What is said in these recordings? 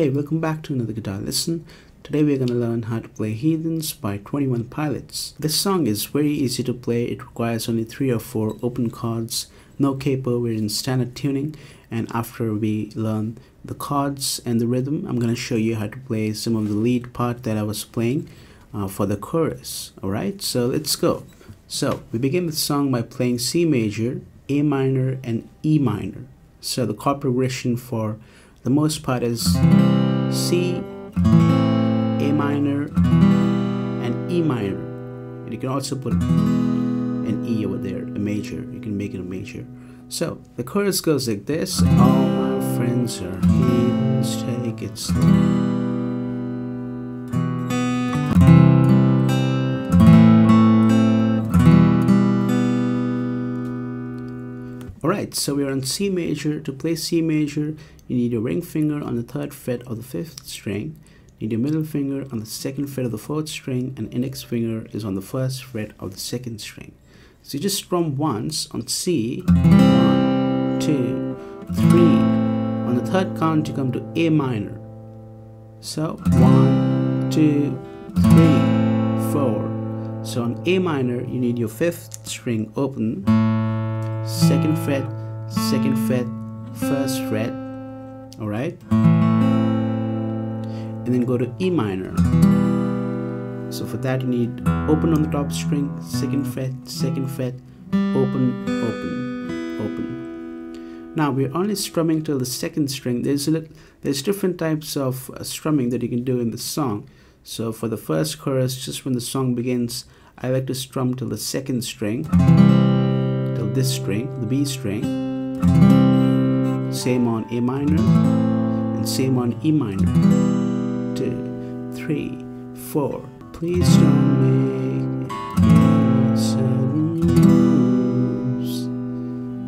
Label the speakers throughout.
Speaker 1: Hey, welcome back to another guitar lesson. Today we're going to learn how to play Heathens by 21 Pilots. This song is very easy to play. It requires only three or four open chords, no capo, we're in standard tuning. And after we learn the chords and the rhythm, I'm going to show you how to play some of the lead part that I was playing uh, for the chorus. Alright, so let's go. So we begin the song by playing C major, A minor, and E minor. So the chord progression for the most part is C, A minor, and E minor. And you can also put an E over there, a major. You can make it a major. So the chorus goes like this All my friends are heathens, take it slow. Alright, so we're on C major. To play C major, you need your ring finger on the third fret of the fifth string, need your middle finger on the second fret of the fourth string, and index finger is on the first fret of the second string. So you just strum once on C, one, two, three. On the third count, you come to A minor. So one, two, three, four. So on A minor, you need your fifth string open second fret, second fret, first fret, all right? And then go to E minor. So for that you need open on the top string, second fret, second fret, open, open, open. Now we're only strumming till the second string. There's a little, there's different types of uh, strumming that you can do in the song. So for the first chorus, just when the song begins, I like to strum till the second string till this string, the B string, same on A minor, and same on E minor. Two, three, four. Please don't make sudden moves.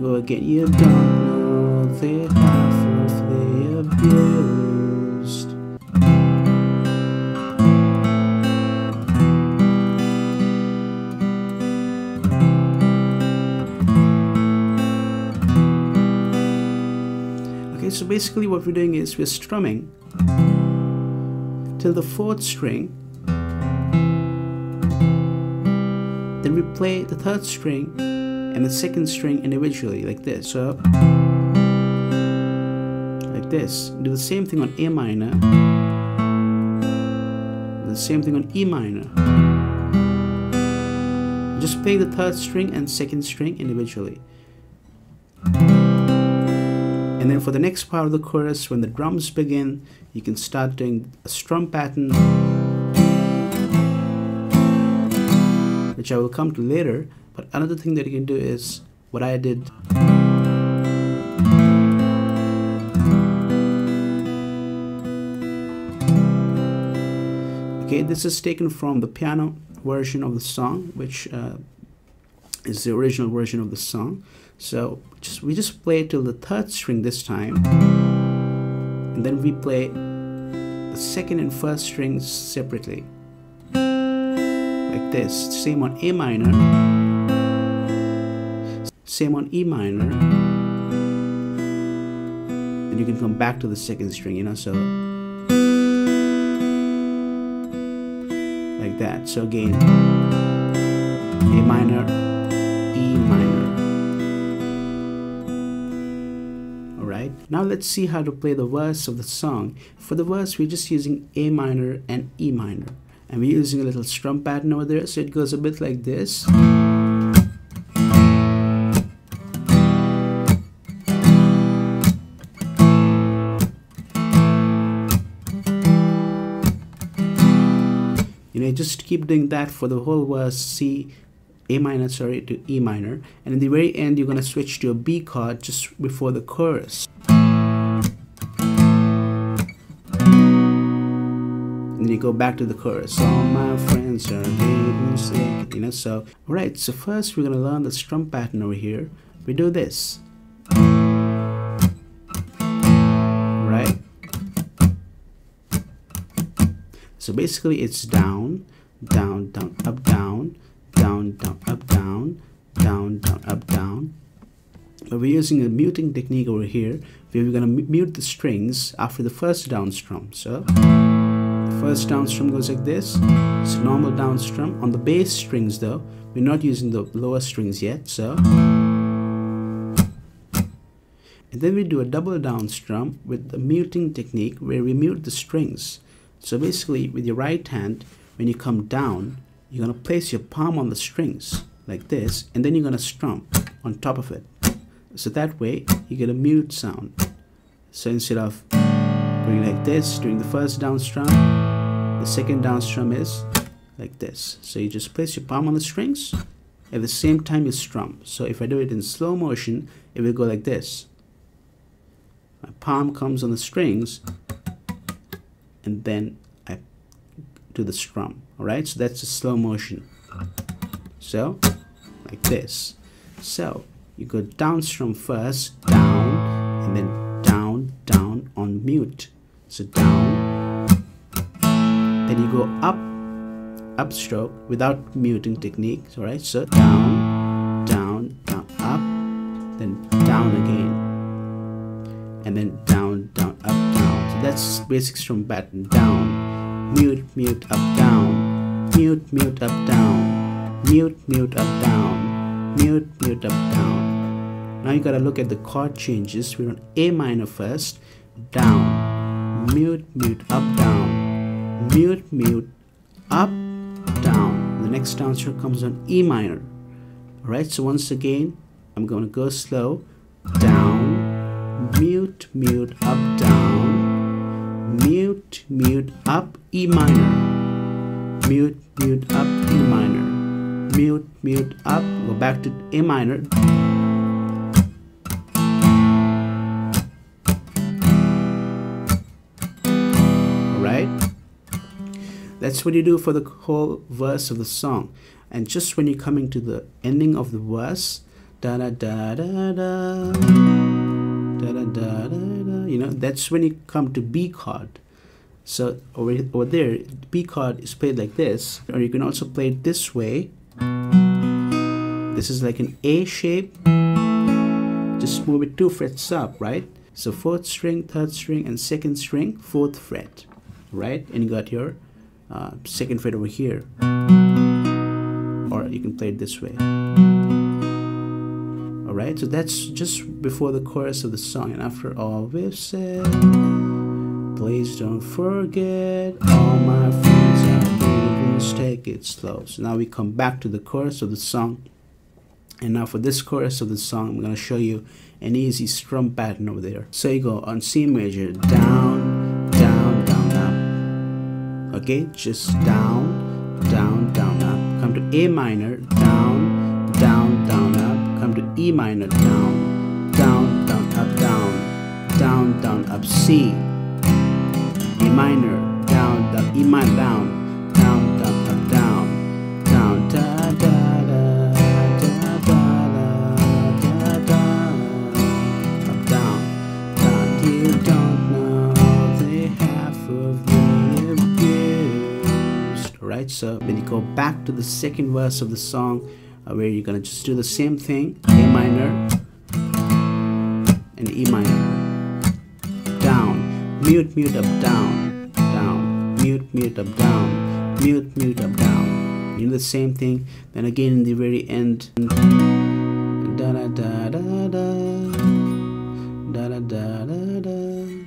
Speaker 1: Go again, you don't know the half of the abuse. So basically what we're doing is we're strumming till the fourth string. Then we play the third string and the second string individually like this. So like this. Do the same thing on A minor. The same thing on E minor. Just play the third string and second string individually and then for the next part of the chorus, when the drums begin, you can start doing a strum pattern, which I will come to later. But another thing that you can do is what I did. Okay, this is taken from the piano version of the song, which uh, is the original version of the song. So just we just play till the third string this time, and then we play the second and first strings separately, like this. Same on A minor, same on E minor. Then you can come back to the second string, you know. So like that. So again, A minor, Now let's see how to play the verse of the song. For the verse, we're just using A minor and E minor. And we're using a little strum pattern over there, so it goes a bit like this. You know, just keep doing that for the whole verse. C, a minor, sorry, to E minor. And in the very end, you're going to switch to a B chord just before the chorus. Then you go back to the chorus. All my friends are sick, you know. So, all right. So first, we're gonna learn the strum pattern over here. We do this, right? So basically, it's down, down, down, up, down, down, down, up, down, down, down, up, down. but we're using a muting technique over here where we're going to mute the strings after the first down strum so first down strum goes like this. It's a normal down strum on the bass strings though we're not using the lower strings yet so. And then we do a double down strum with the muting technique where we mute the strings. So basically with your right hand when you come down you're to place your palm on the strings like this and then you're going to strum on top of it. So that way you get a mute sound. So instead of going like this during the first down strum the second down strum is like this. So you just place your palm on the strings at the same time you strum. So if I do it in slow motion it will go like this. My palm comes on the strings and then I do the strum alright? So that's a slow motion. So like this. So you go down strum first down and then down down on mute. So down then you go up upstroke without muting techniques all right so down down down up then down again. And then down down up down. So that's basic strum pattern down mute mute up down. Mute mute up down. Mute mute up down. Mute mute up down. Now you gotta look at the chord changes. We're on A minor first, down, mute, mute, up, down, mute, mute, up, down. The next downstroke comes on E minor. Alright, so once again, I'm gonna go slow, down, mute, mute, up, down, mute, mute, up, E minor, mute, mute, up, E minor, mute, mute, up, go back to A minor, That's what you do for the whole verse of the song. And just when you're coming to the ending of the verse, da da da da da, da da da da da, you know, that's when you come to B chord. So over, over there, B chord is played like this, or you can also play it this way. This is like an A shape. Just move it two frets up, right? So fourth string, third string, and second string, fourth fret, right? And you got your uh, second fret over here. Or you can play it this way. Alright so that's just before the chorus of the song. And after all we've said please don't forget all my friends are heathens take it slow. So now we come back to the chorus of the song. And now for this chorus of the song I'm going to show you an easy strum pattern over there. So you go on C major down okay just down down down up. Come to a minor down down down up. Come to e minor down down down up down down down up. C. E minor down down e minor down so when you go back to the second verse of the song uh, where you're gonna just do the same thing A minor and E minor. Down. Mute mute up down. Down. Mute mute up down. Mute mute up down. You know the same thing. Then again in the very end. Da da da da da. Da da da da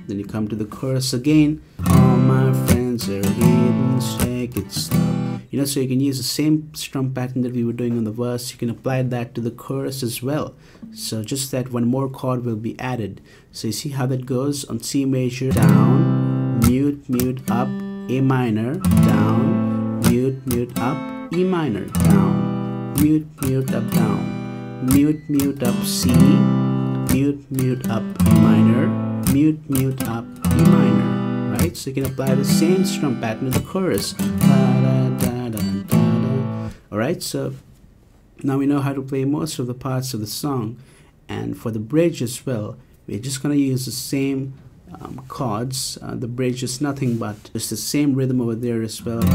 Speaker 1: then you come to the chorus again. All my friends are heathens take it slow you know so you can use the same strum pattern that we were doing on the verse. You can apply that to the chorus as well. So just that one more chord will be added. So you see how that goes on C major down mute mute up A minor down mute mute up E minor down mute mute up down mute mute up C mute mute up E minor mute mute up E minor right? So you can apply the same strum pattern to the chorus uh, Alright, so now we know how to play most of the parts of the song and for the bridge as well, we're just going to use the same um, chords. Uh, the bridge is nothing but just the same rhythm over there as well. You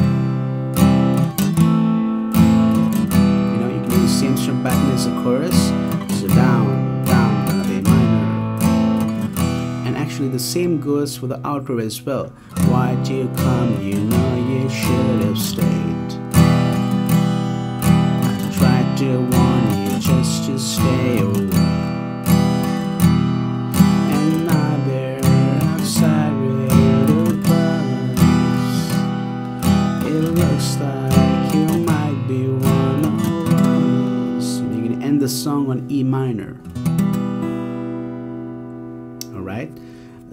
Speaker 1: know, you can use the same strum pattern as the chorus. So down, down, A minor. And actually the same goes for the outro as well why'd you come you know you should have stayed tried want you just to stay away? And now they're outside with buzz it looks like you might be one of us. You can end the song on E minor. Alright,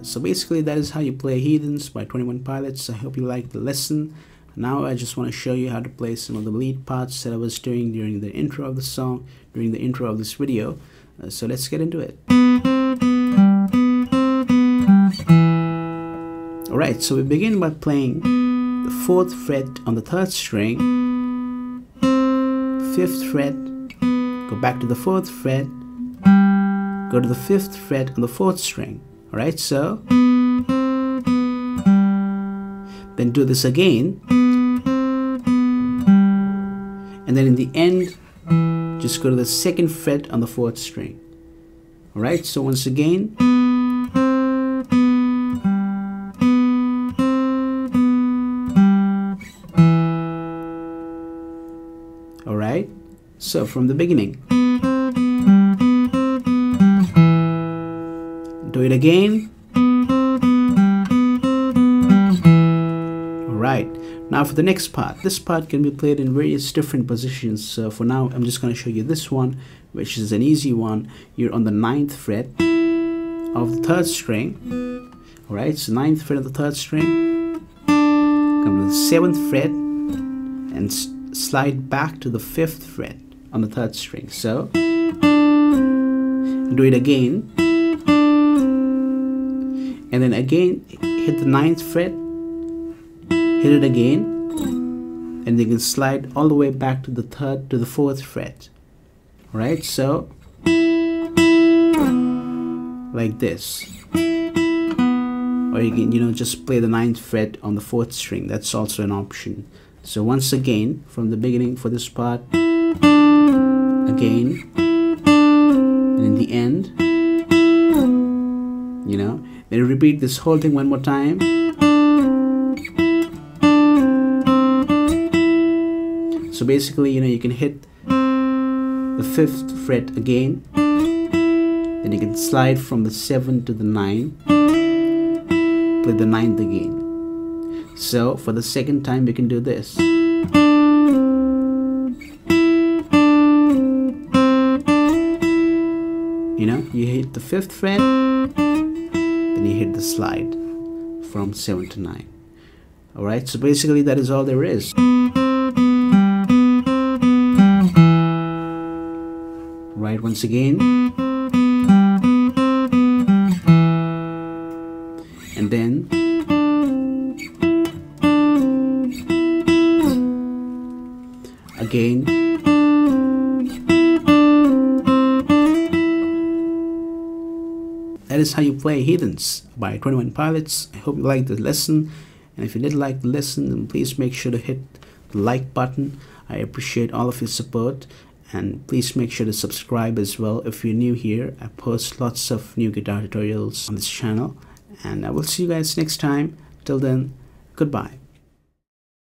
Speaker 1: so basically that is how you play Heathens by 21 Pilots. I hope you liked the lesson. Now I just want to show you how to play some of the lead parts that I was doing during the intro of the song, during the intro of this video. Uh, so let's get into it. Alright, so we begin by playing the 4th fret on the 3rd string, 5th fret, go back to the 4th fret, go to the 5th fret on the 4th string. Alright, so then do this again. And then in the end, just go to the 2nd fret on the 4th string. Alright, so once again, Alright, so from the beginning. Do it again. Now for the next part. This part can be played in various different positions. So for now, I'm just going to show you this one, which is an easy one. You're on the ninth fret of the third string. Alright, so ninth fret of the third string. Come to the seventh fret and slide back to the fifth fret on the third string. So do it again and then again hit the ninth fret hit it again and you can slide all the way back to the third to the fourth fret. Right? So like this. Or you can you know just play the ninth fret on the fourth string. That's also an option. So once again from the beginning for this part again and in the end you know then repeat this whole thing one more time. So basically, you know, you can hit the fifth fret again. Then you can slide from the seven to the nine. Play the ninth again. So for the second time, we can do this. You know, you hit the fifth fret then you hit the slide from 7 to 9 alright so basically that is all there is right once again and then again That is how you play Heathens by 21 Pilots. I hope you liked the lesson. And if you did like the lesson, then please make sure to hit the like button. I appreciate all of your support. And please make sure to subscribe as well if you're new here. I post lots of new guitar tutorials on this channel. And I will see you guys next time. Till then, goodbye.